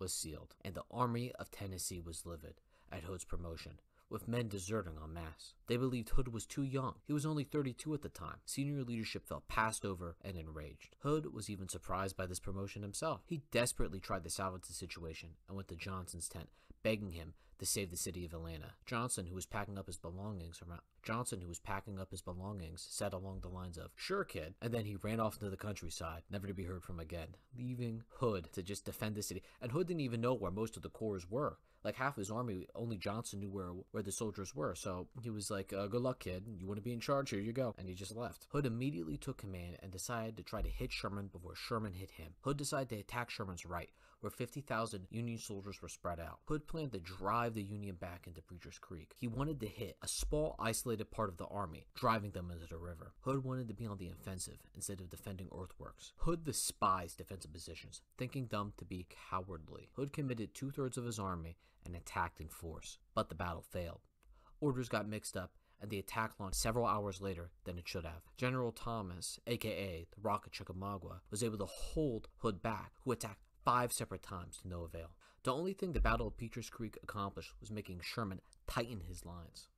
was sealed, and the Army of Tennessee was livid at Hood's promotion with men deserting en masse. They believed Hood was too young. He was only 32 at the time. Senior leadership felt passed over and enraged. Hood was even surprised by this promotion himself. He desperately tried to salvage the situation and went to Johnston's tent, begging him to save the city of Atlanta. Johnston, who was packing up his belongings around Johnston, who was packing up his belongings, said along the lines of, Sure, kid. And then he ran off into the countryside, never to be heard from again, leaving Hood to just defend the city. And Hood didn't even know where most of the corps were. Like half his army, only Johnston knew where, where the soldiers were. So he was like, uh, Good luck, kid. You want to be in charge? Here you go. And he just left. Hood immediately took command and decided to try to hit Sherman before Sherman hit him. Hood decided to attack Sherman's right, where 50,000 Union soldiers were spread out. Hood planned to drive the Union back into Preacher's Creek. He wanted to hit a small, isolated part of the army, driving them into the river. Hood wanted to be on the offensive instead of defending earthworks. Hood despised defensive positions, thinking them to be cowardly. Hood committed two thirds of his army and attacked in force, but the battle failed. Orders got mixed up, and the attack launched several hours later than it should have. General Thomas, aka the Rock of Chickamauga, was able to hold Hood back, who attacked five separate times to no avail. The only thing the Battle of Preachers Creek accomplished was making Sherman tighten his lines.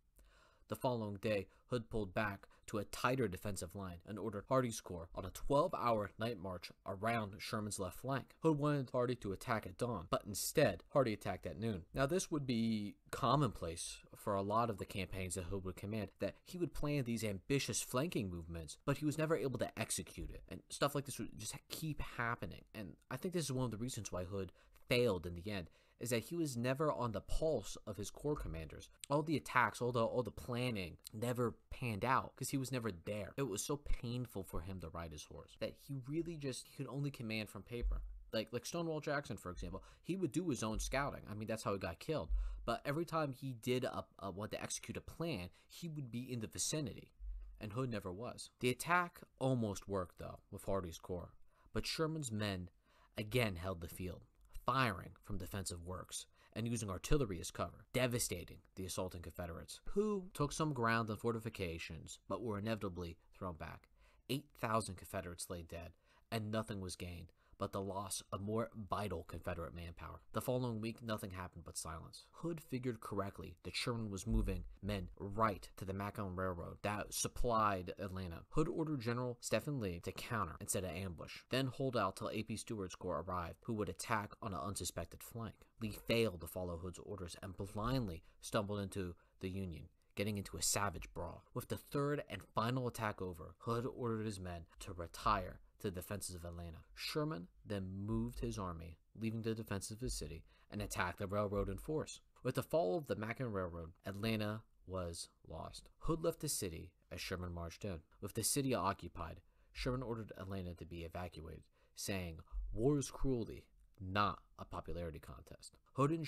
The following day, Hood pulled back to a tighter defensive line and ordered Hardee's corps on a 12 hour night march around Sherman's left flank. Hood wanted Hardee to attack at dawn, but instead, Hardee attacked at noon. Now, this would be commonplace for a lot of the campaigns that Hood would command, that he would plan these ambitious flanking movements, but he was never able to execute it. And stuff like this would just keep happening. And I think this is one of the reasons why Hood failed in the end is that he was never on the pulse of his corps commanders. All the attacks, all the all the planning never panned out because he was never there. It was so painful for him to ride his horse that he really just he could only command from paper. Like like Stonewall Jackson, for example, he would do his own scouting. I mean, that's how he got killed. But every time he did a, a, want to execute a plan, he would be in the vicinity, and Hood never was. The attack almost worked though with Hardee's corps, but Sherman's men again held the field firing from defensive works and using artillery as cover, devastating the assaulting Confederates, who took some ground on fortifications but were inevitably thrown back. 8,000 Confederates lay dead, and nothing was gained but the loss of more vital Confederate manpower. The following week, nothing happened but silence. Hood figured correctly that Sherman was moving men right to the Macon Railroad that supplied Atlanta. Hood ordered General Stephen Lee to counter instead of ambush, then hold out till A.P. Stewart's corps arrived, who would attack on an unsuspected flank. Lee failed to follow Hood's orders and blindly stumbled into the Union getting into a savage brawl. With the third and final attack over, Hood ordered his men to retire to the defenses of Atlanta. Sherman then moved his army, leaving the defenses of the city, and attacked the railroad in force. With the fall of the Macon Railroad, Atlanta was lost. Hood left the city as Sherman marched in. With the city occupied, Sherman ordered Atlanta to be evacuated, saying, War is cruelty, not a popularity contest. Hood and